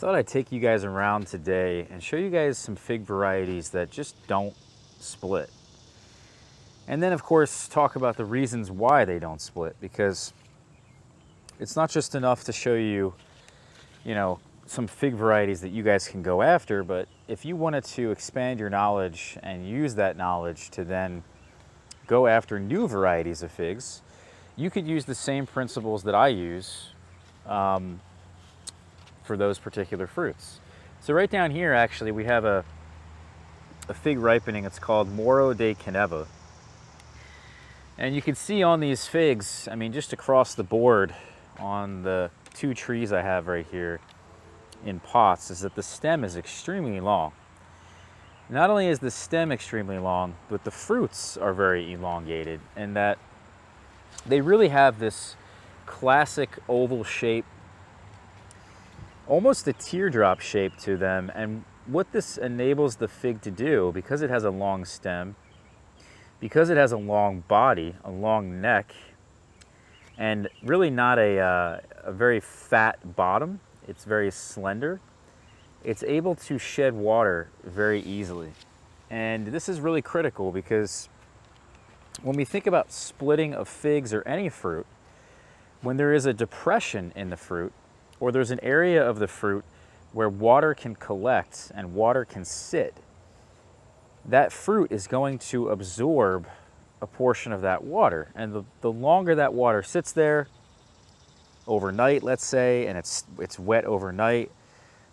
thought I'd take you guys around today and show you guys some fig varieties that just don't split. And then of course talk about the reasons why they don't split because it's not just enough to show you, you know, some fig varieties that you guys can go after, but if you wanted to expand your knowledge and use that knowledge to then go after new varieties of figs, you could use the same principles that I use um, for those particular fruits. So right down here, actually, we have a, a fig ripening. It's called Moro de Caneva. And you can see on these figs, I mean, just across the board on the two trees I have right here in pots is that the stem is extremely long. Not only is the stem extremely long, but the fruits are very elongated and that they really have this classic oval shape almost a teardrop shape to them. And what this enables the fig to do, because it has a long stem, because it has a long body, a long neck, and really not a, uh, a very fat bottom, it's very slender, it's able to shed water very easily. And this is really critical because when we think about splitting of figs or any fruit, when there is a depression in the fruit, or there's an area of the fruit where water can collect and water can sit, that fruit is going to absorb a portion of that water. And the, the longer that water sits there, overnight, let's say, and it's, it's wet overnight,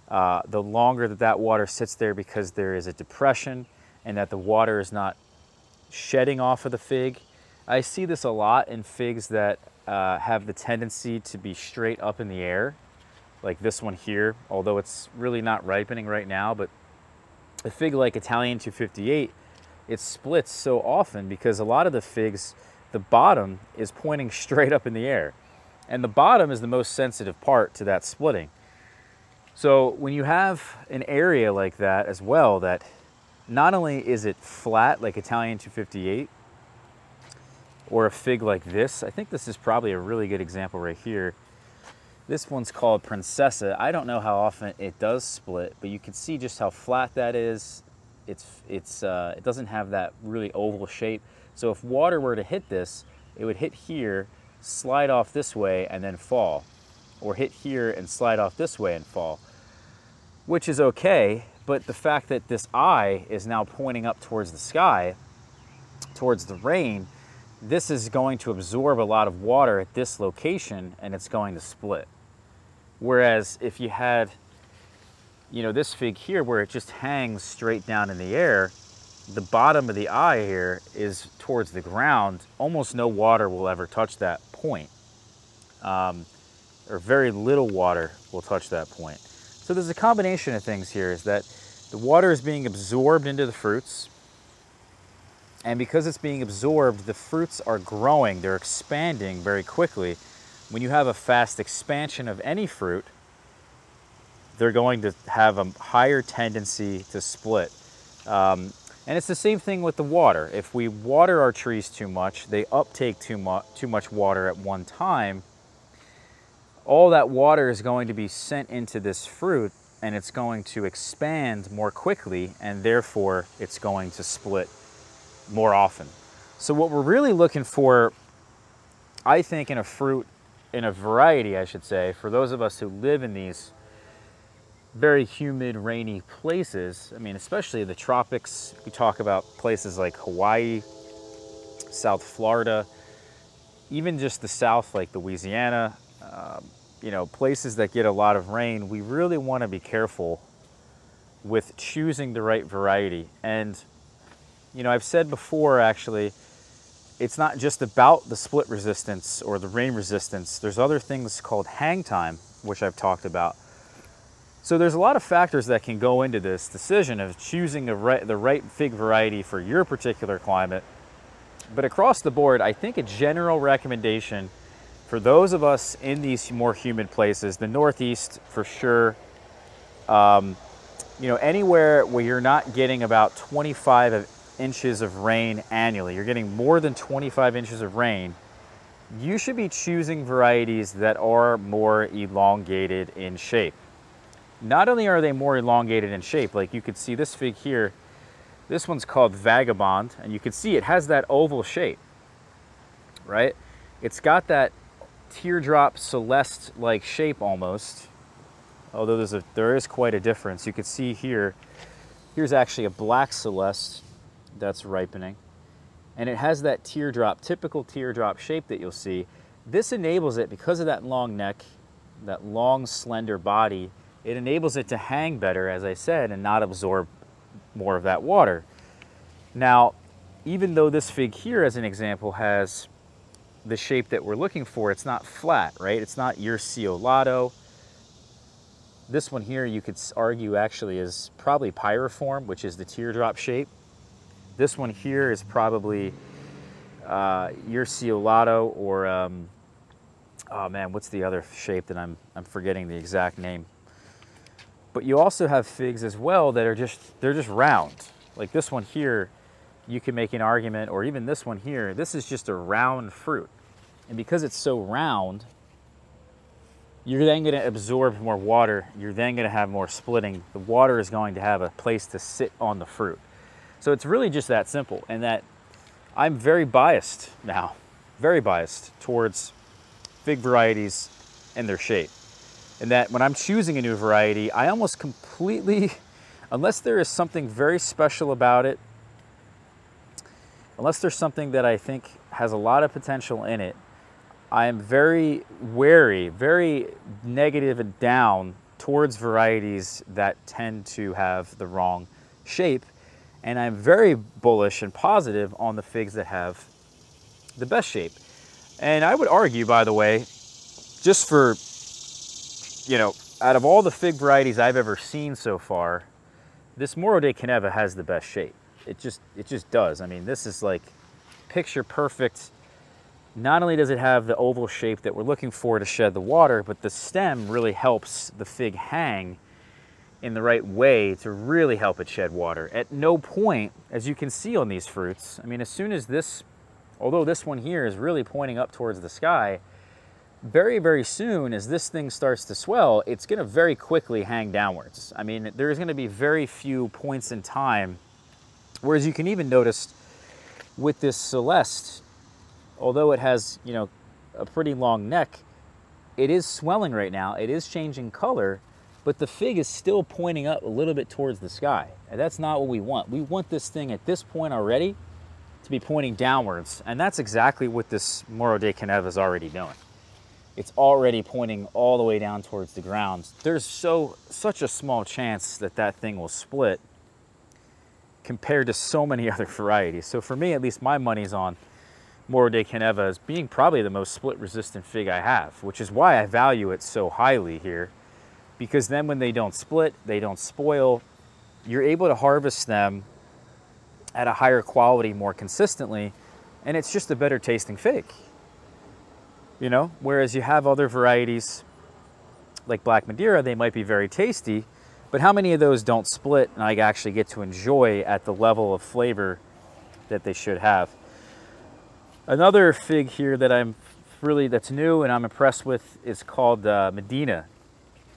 uh, the longer that that water sits there because there is a depression and that the water is not shedding off of the fig. I see this a lot in figs that uh, have the tendency to be straight up in the air like this one here, although it's really not ripening right now, but a fig like Italian 258, it splits so often because a lot of the figs, the bottom is pointing straight up in the air. And the bottom is the most sensitive part to that splitting. So when you have an area like that as well, that not only is it flat like Italian 258, or a fig like this, I think this is probably a really good example right here, this one's called Princessa. I don't know how often it does split, but you can see just how flat that is. It's, it's, uh, it doesn't have that really oval shape. So if water were to hit this, it would hit here, slide off this way, and then fall. Or hit here and slide off this way and fall. Which is okay, but the fact that this eye is now pointing up towards the sky, towards the rain, this is going to absorb a lot of water at this location and it's going to split. Whereas if you had, you know, this fig here where it just hangs straight down in the air, the bottom of the eye here is towards the ground. Almost no water will ever touch that point. Um, or very little water will touch that point. So there's a combination of things here is that the water is being absorbed into the fruits. And because it's being absorbed, the fruits are growing, they're expanding very quickly when you have a fast expansion of any fruit, they're going to have a higher tendency to split. Um, and it's the same thing with the water. If we water our trees too much, they uptake too, mu too much water at one time, all that water is going to be sent into this fruit and it's going to expand more quickly and therefore it's going to split more often. So what we're really looking for, I think, in a fruit in a variety, I should say, for those of us who live in these very humid, rainy places. I mean, especially the tropics. We talk about places like Hawaii, South Florida, even just the South, like Louisiana, um, you know, places that get a lot of rain. We really want to be careful with choosing the right variety. And, you know, I've said before, actually, it's not just about the split resistance or the rain resistance. There's other things called hang time, which I've talked about. So there's a lot of factors that can go into this decision of choosing right, the right fig variety for your particular climate. But across the board, I think a general recommendation for those of us in these more humid places, the Northeast for sure, um, you know, anywhere where you're not getting about 25 inches of rain annually, you're getting more than 25 inches of rain, you should be choosing varieties that are more elongated in shape. not only are they more elongated in shape, like you could see this fig here, this one's called Vagabond, and you can see it has that oval shape, right? It's got that teardrop celeste-like shape almost, although there's a, there is quite a difference. You can see here, here's actually a black celeste that's ripening, and it has that teardrop, typical teardrop shape that you'll see. This enables it, because of that long neck, that long slender body, it enables it to hang better, as I said, and not absorb more of that water. Now, even though this fig here, as an example, has the shape that we're looking for, it's not flat, right? It's not urceolato. This one here, you could argue actually is probably pyriform, which is the teardrop shape. This one here is probably uh, urceolato or, um, oh man, what's the other shape that I'm, I'm forgetting the exact name. But you also have figs as well that are just, they're just round. Like this one here, you can make an argument, or even this one here, this is just a round fruit. And because it's so round, you're then going to absorb more water. You're then going to have more splitting. The water is going to have a place to sit on the fruit. So it's really just that simple. And that I'm very biased now, very biased towards fig varieties and their shape in that when I'm choosing a new variety, I almost completely, unless there is something very special about it, unless there's something that I think has a lot of potential in it, I am very wary, very negative and down towards varieties that tend to have the wrong shape. And I'm very bullish and positive on the figs that have the best shape. And I would argue, by the way, just for you know, out of all the fig varieties I've ever seen so far, this Moro de Caneva has the best shape. It just, it just does. I mean, this is like picture perfect. Not only does it have the oval shape that we're looking for to shed the water, but the stem really helps the fig hang in the right way to really help it shed water. At no point, as you can see on these fruits, I mean, as soon as this, although this one here is really pointing up towards the sky, very, very soon as this thing starts to swell, it's going to very quickly hang downwards. I mean, there's going to be very few points in time, whereas you can even notice with this Celeste, although it has, you know, a pretty long neck, it is swelling right now. It is changing color, but the fig is still pointing up a little bit towards the sky. And that's not what we want. We want this thing at this point already to be pointing downwards. And that's exactly what this Moro de Caneva is already doing it's already pointing all the way down towards the ground. There's so such a small chance that that thing will split compared to so many other varieties. So for me, at least my money's on Moro de Caneva as being probably the most split resistant fig I have, which is why I value it so highly here. Because then when they don't split, they don't spoil, you're able to harvest them at a higher quality more consistently, and it's just a better tasting fig you know, whereas you have other varieties like Black Madeira, they might be very tasty, but how many of those don't split and I actually get to enjoy at the level of flavor that they should have? Another fig here that I'm really, that's new and I'm impressed with is called uh, Medina.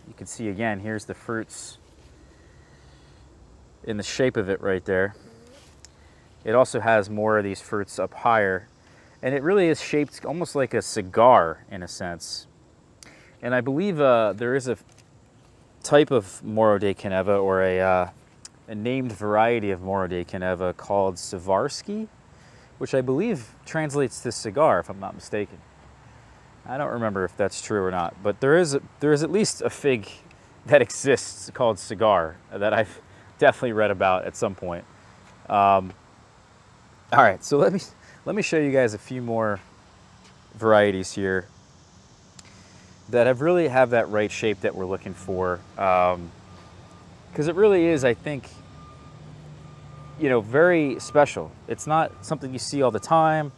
You can see again, here's the fruits in the shape of it right there. It also has more of these fruits up higher and it really is shaped almost like a cigar in a sense. And I believe uh, there is a type of Moro de Caneva or a, uh, a named variety of Moro de Caneva called Savarsky, which I believe translates to cigar, if I'm not mistaken. I don't remember if that's true or not, but there is, there is at least a fig that exists called cigar that I've definitely read about at some point. Um, all right, so let me let me show you guys a few more varieties here that have really have that right shape that we're looking for. Because um, it really is, I think, you know, very special. It's not something you see all the time.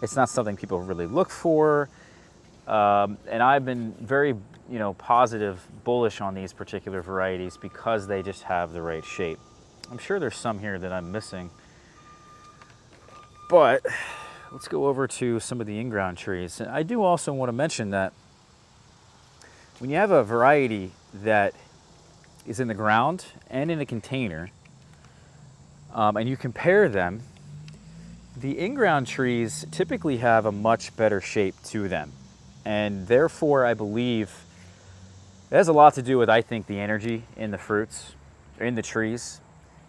It's not something people really look for. Um, and I've been very, you know, positive, bullish on these particular varieties because they just have the right shape. I'm sure there's some here that I'm missing. But let's go over to some of the in-ground trees. And I do also want to mention that when you have a variety that is in the ground and in a container, um, and you compare them, the in-ground trees typically have a much better shape to them. And therefore, I believe it has a lot to do with, I think, the energy in the fruits, in the trees,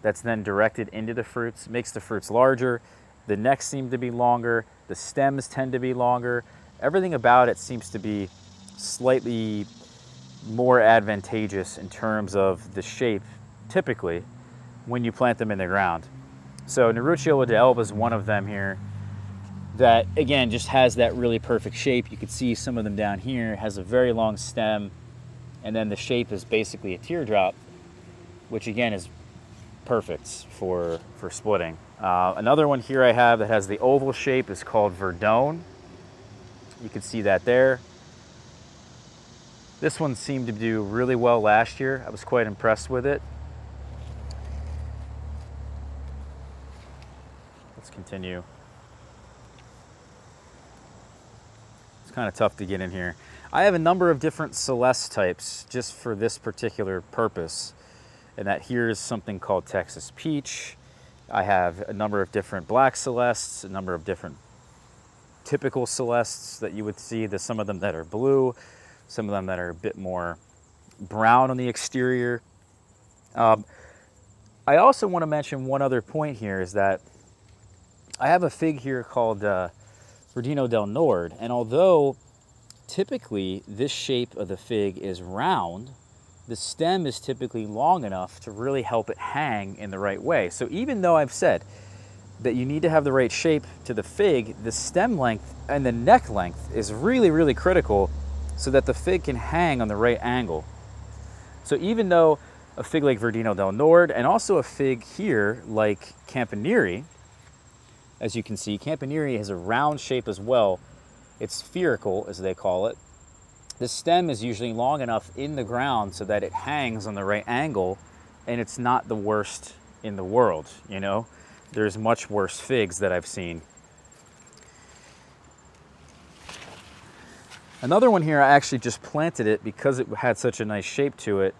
that's then directed into the fruits, makes the fruits larger. The necks seem to be longer, the stems tend to be longer. Everything about it seems to be slightly more advantageous in terms of the shape, typically, when you plant them in the ground. So Neruccio de Elba is one of them here that, again, just has that really perfect shape. You can see some of them down here. It has a very long stem, and then the shape is basically a teardrop, which again is perfect for, for splitting. Uh, another one here I have that has the oval shape is called Verdone. You can see that there. This one seemed to do really well last year. I was quite impressed with it. Let's continue. Kind of tough to get in here. I have a number of different Celeste types just for this particular purpose. And that here's something called Texas Peach. I have a number of different black Celestes, a number of different typical Celestes that you would see. There's some of them that are blue, some of them that are a bit more brown on the exterior. Um, I also want to mention one other point here is that I have a fig here called uh, Verdino del Nord, and although typically this shape of the fig is round, the stem is typically long enough to really help it hang in the right way. So even though I've said that you need to have the right shape to the fig, the stem length and the neck length is really, really critical so that the fig can hang on the right angle. So even though a fig like Verdino del Nord and also a fig here like Campaniere, as you can see, Campaniere has a round shape as well. It's spherical, as they call it. The stem is usually long enough in the ground so that it hangs on the right angle and it's not the worst in the world, you know? There's much worse figs that I've seen. Another one here, I actually just planted it because it had such a nice shape to it,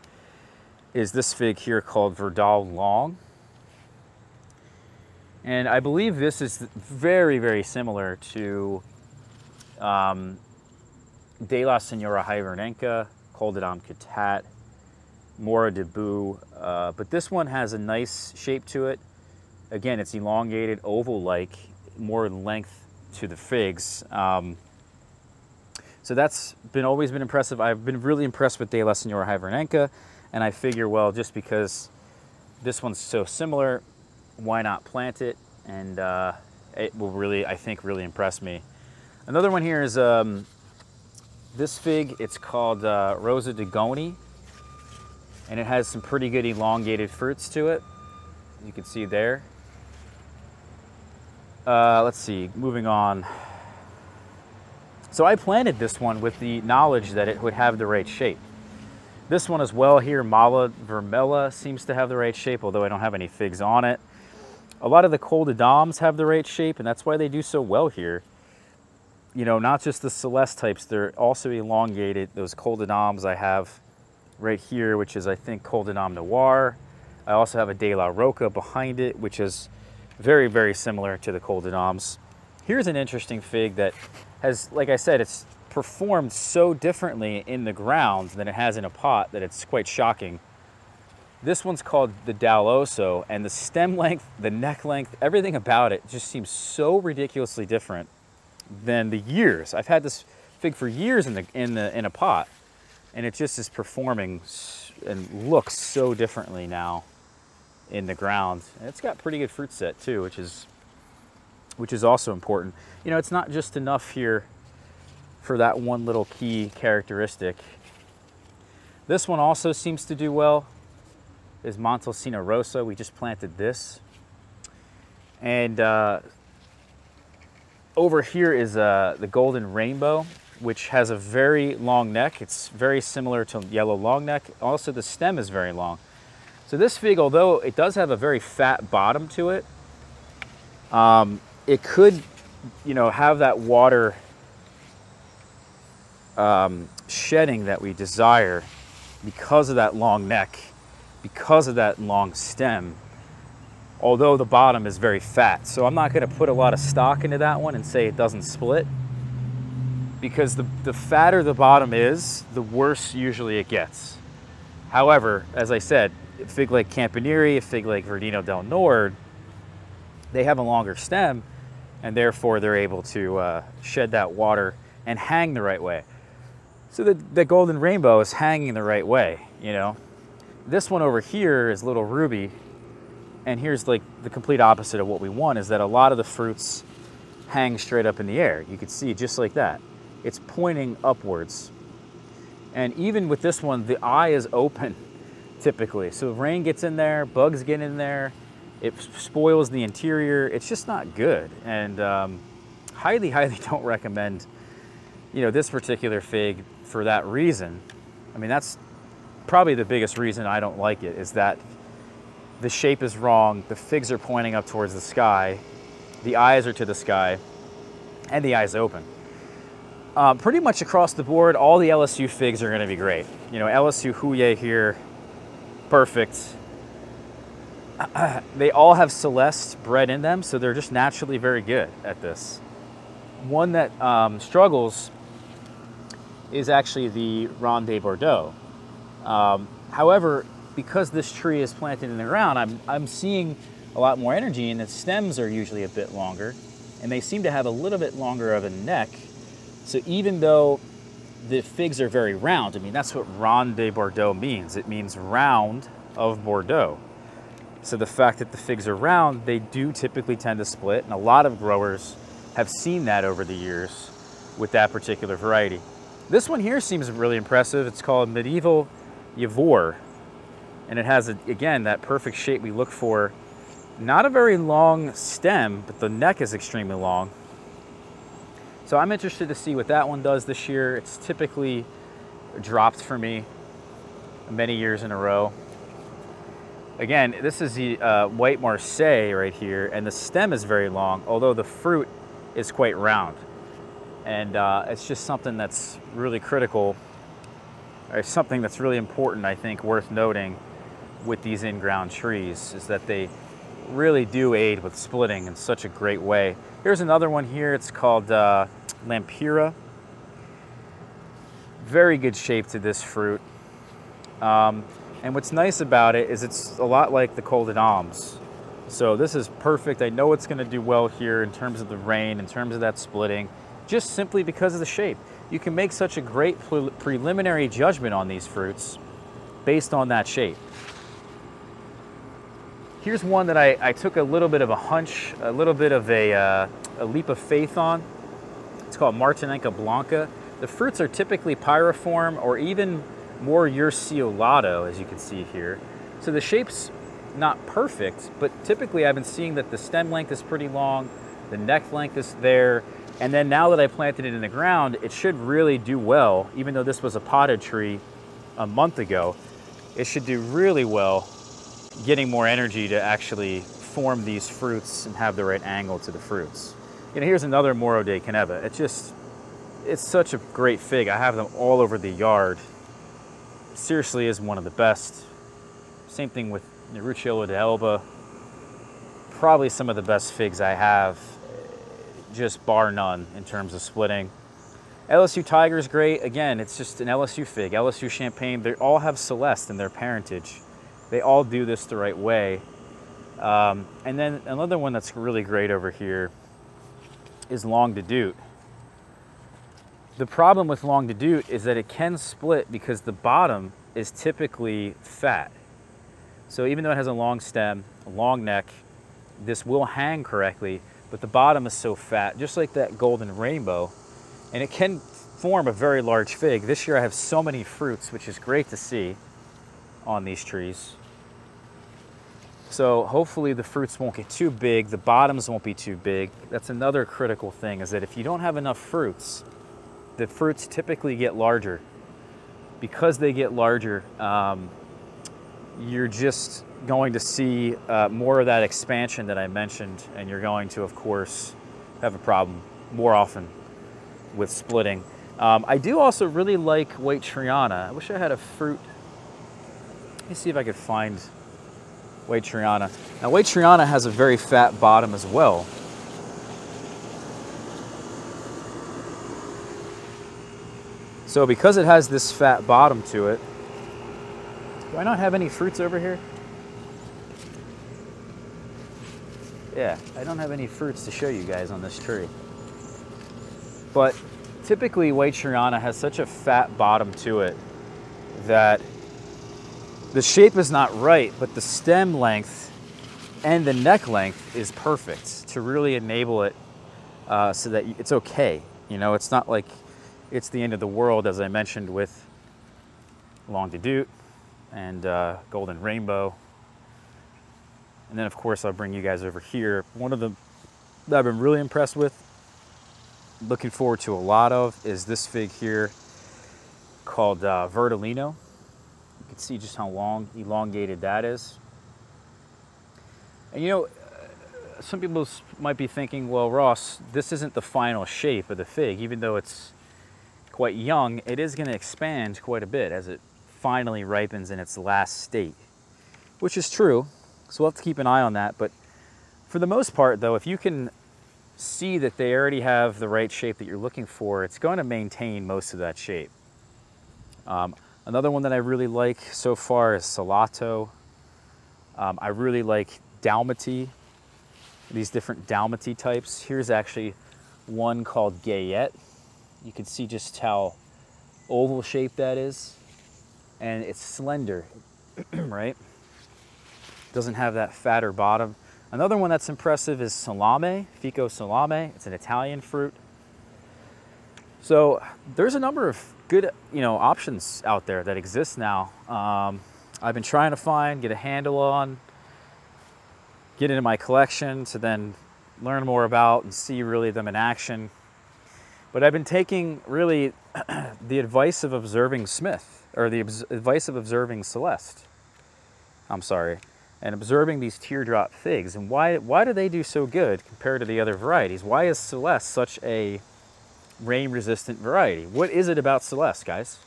is this fig here called Verdal Long. And I believe this is very, very similar to um, De La Senora Hyvernenka, Coldedom Catat, Mora de Bou. Uh, but this one has a nice shape to it. Again, it's elongated, oval-like, more length to the figs. Um, so that's been always been impressive. I've been really impressed with De La Senora Hyvernenka, and I figure, well, just because this one's so similar, why not plant it? And uh, it will really, I think, really impress me. Another one here is um, this fig. It's called uh, Rosa de Goni, and it has some pretty good elongated fruits to it. You can see there. Uh, let's see, moving on. So I planted this one with the knowledge that it would have the right shape. This one as well here, Mala Vermella seems to have the right shape, although I don't have any figs on it. A lot of the Col de Dames have the right shape, and that's why they do so well here. You know, not just the Celeste types, they're also elongated. Those Col de Dames I have right here, which is I think Col de Dame Noir. I also have a De La Roca behind it, which is very, very similar to the Col de Dames. Here's an interesting fig that has, like I said, it's performed so differently in the ground than it has in a pot that it's quite shocking. This one's called the Daloso, and the stem length, the neck length, everything about it just seems so ridiculously different than the years. I've had this fig for years in the in the in a pot, and it just is performing and looks so differently now in the ground. And it's got pretty good fruit set too, which is which is also important. You know, it's not just enough here for that one little key characteristic. This one also seems to do well, is Montelsina Rosa. We just planted this. And uh, over here is uh, the Golden Rainbow, which has a very long neck. It's very similar to yellow long neck. Also, the stem is very long. So this fig, although it does have a very fat bottom to it, um, it could, you know, have that water um, shedding that we desire because of that long neck. Because of that long stem, although the bottom is very fat. So I'm not gonna put a lot of stock into that one and say it doesn't split because the, the fatter the bottom is, the worse usually it gets. However, as I said, fig like Campaniere, fig like Verdino del Nord, they have a longer stem and therefore they're able to uh, shed that water and hang the right way. So the, the golden rainbow is hanging the right way, you know. This one over here is little ruby, and here's like the complete opposite of what we want is that a lot of the fruits hang straight up in the air. You can see just like that. It's pointing upwards. And even with this one, the eye is open typically. So rain gets in there, bugs get in there, it spoils the interior. It's just not good. And um, highly, highly don't recommend, you know, this particular fig for that reason. I mean, that's probably the biggest reason I don't like it is that the shape is wrong, the figs are pointing up towards the sky, the eyes are to the sky, and the eyes open. Uh, pretty much across the board, all the LSU figs are gonna be great. You know, LSU Huye here, perfect. they all have Celeste bred in them, so they're just naturally very good at this. One that um, struggles is actually the Ronde Bordeaux. Um, however, because this tree is planted in the ground, I'm, I'm seeing a lot more energy and the stems are usually a bit longer and they seem to have a little bit longer of a neck. So even though the figs are very round, I mean, that's what Ronde Bordeaux means. It means round of Bordeaux. So the fact that the figs are round, they do typically tend to split and a lot of growers have seen that over the years with that particular variety. This one here seems really impressive. It's called Medieval Yavor and it has, a, again, that perfect shape we look for. Not a very long stem, but the neck is extremely long. So I'm interested to see what that one does this year. It's typically dropped for me many years in a row. Again, this is the uh, white Marseille right here, and the stem is very long, although the fruit is quite round. And uh, it's just something that's really critical, or something that's really important, I think, worth noting with these in-ground trees is that they really do aid with splitting in such a great way. Here's another one here. It's called uh, Lampira. Very good shape to this fruit. Um, and what's nice about it is it's a lot like the Col de Dames. So this is perfect. I know it's going to do well here in terms of the rain, in terms of that splitting, just simply because of the shape. You can make such a great pre preliminary judgment on these fruits based on that shape. Here's one that I, I, took a little bit of a hunch, a little bit of a, uh, a leap of faith on. It's called Martinenca Blanca. The fruits are typically pyriform or even more urceolato, as you can see here. So the shape's not perfect, but typically I've been seeing that the stem length is pretty long, the neck length is there, and then now that I planted it in the ground, it should really do well, even though this was a potted tree a month ago. It should do really well getting more energy to actually form these fruits and have the right angle to the fruits. You know, here's another Moro de Caneva. It's just, it's such a great fig. I have them all over the yard. Seriously is one of the best. Same thing with Rucciolo Elba. Probably some of the best figs I have, just bar none in terms of splitting. LSU Tiger is great. Again, it's just an LSU fig. LSU Champagne, they all have Celeste in their parentage. They all do this the right way. Um, and then another one that's really great over here is Long de Doute. The problem with Long de Doute is that it can split because the bottom is typically fat. So even though it has a long stem, a long neck, this will hang correctly, but the bottom is so fat, just like that golden rainbow, and it can form a very large fig. This year I have so many fruits, which is great to see on these trees. So hopefully the fruits won't get too big, the bottoms won't be too big. That's another critical thing is that if you don't have enough fruits, the fruits typically get larger. Because they get larger, um, you're just going to see uh, more of that expansion that I mentioned, and you're going to, of course, have a problem more often with splitting. Um, I do also really like White Triana. I wish I had a fruit Let me see if I could find White Triana. Now White Triana has a very fat bottom as well. So because it has this fat bottom to it, do I not have any fruits over here? Yeah, I don't have any fruits to show you guys on this tree. But typically White Triana has such a fat bottom to it that the shape is not right, but the stem length and the neck length is perfect to really enable it uh, so that it's okay. You know, it's not like it's the end of the world, as I mentioned with Long de Doute and uh, Golden Rainbow. And then, of course, I'll bring you guys over here. One of them that I've been really impressed with, looking forward to a lot of, is this fig here called uh. You can see just how long, elongated that is. And you know, some people might be thinking, well, Ross, this isn't the final shape of the fig. Even though it's quite young, it is going to expand quite a bit as it finally ripens in its last state, which is true. So we'll have to keep an eye on that. But for the most part, though, if you can see that they already have the right shape that you're looking for, it's going to maintain most of that shape. Um, another one that I really like so far is Salato. Um, I really like Dalmatie, these different Dalmatie types. Here's actually one called Gayette. You can see just how oval shaped that is. And it's slender, right? Doesn't have that fatter bottom. Another one that's impressive is Salame, Fico Salame. It's an Italian fruit. So there's a number of good, you know, options out there that exist now. Um, I've been trying to find, get a handle on, get into my collection to then learn more about and see really them in action. But I've been taking really the advice of observing Smith, or the advice of observing Celeste. I'm sorry, and observing these teardrop figs. And why, why do they do so good compared to the other varieties? Why is Celeste such a rain resistant variety? What is it about Celeste, guys?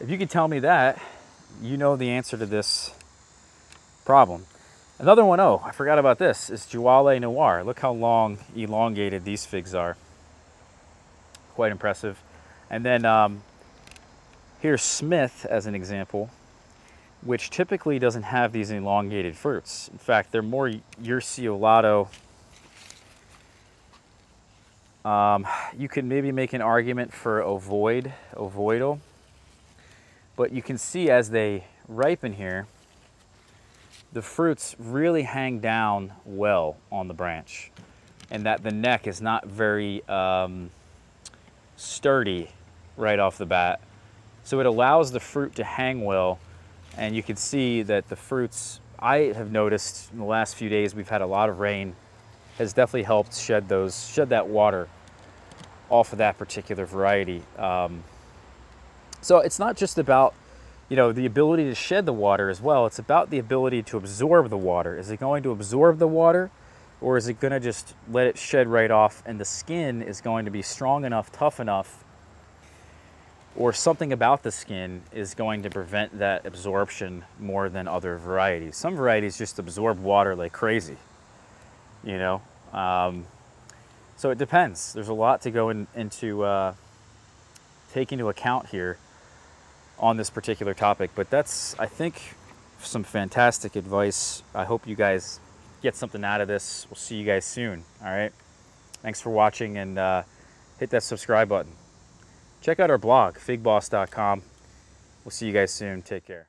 If you could tell me that, you know the answer to this problem. Another one, oh, I forgot about this, is Jouale Noir. Look how long, elongated these figs are. Quite impressive. And then um, here's Smith as an example, which typically doesn't have these elongated fruits. In fact, they're more Urceolato. Um, you could maybe make an argument for ovoid, ovoidal, but you can see as they ripen here, the fruits really hang down well on the branch and that the neck is not very um, sturdy right off the bat. So it allows the fruit to hang well and you can see that the fruits, I have noticed in the last few days we've had a lot of rain, has definitely helped shed those, shed that water off of that particular variety. Um, so it's not just about you know, the ability to shed the water as well. It's about the ability to absorb the water. Is it going to absorb the water or is it going to just let it shed right off and the skin is going to be strong enough, tough enough, or something about the skin is going to prevent that absorption more than other varieties. Some varieties just absorb water like crazy, you know. Um, so it depends. There's a lot to go in, into uh, take into account here on this particular topic. But that's, I think, some fantastic advice. I hope you guys get something out of this. We'll see you guys soon. All right. Thanks for watching and uh, hit that subscribe button. Check out our blog, figboss.com. We'll see you guys soon. Take care.